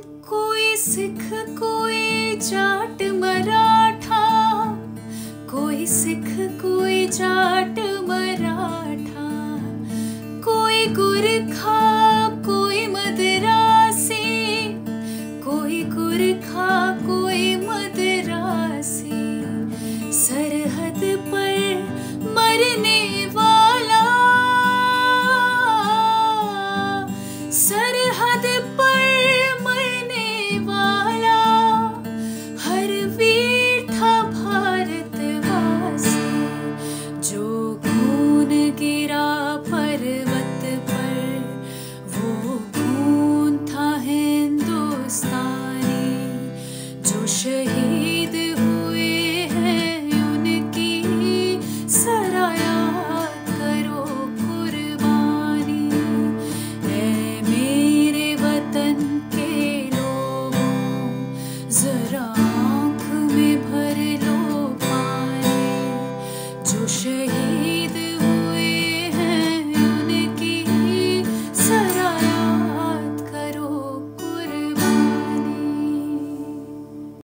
कोई सिख कोई जाट मराठा। कोई सिख कोई जाट मराठा। कोई गुरखा